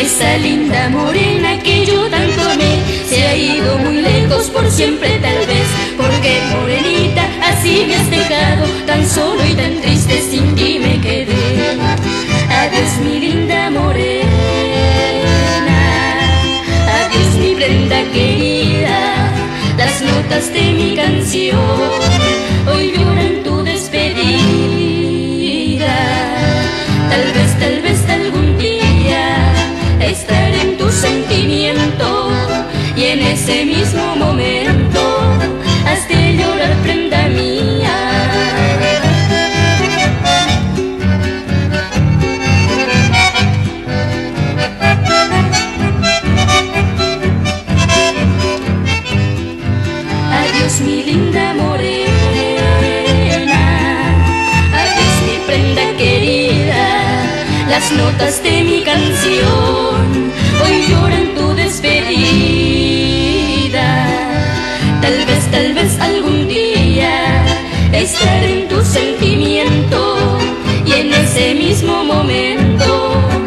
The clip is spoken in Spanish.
La morena que yo tanto amé se ha ido muy lejos por siempre tal vez. Porque morenita así me has dejado tan solo y tan triste sin ti me quedé. Adiós mi linda morena, adiós mi prenda querida, las notas de mi canción y en ese mismo momento has llorar prenda mía. Adiós mi linda morena, adiós mi prenda querida, las notas de mi canción tal vez algún día estaré en tu sentimiento y en ese mismo momento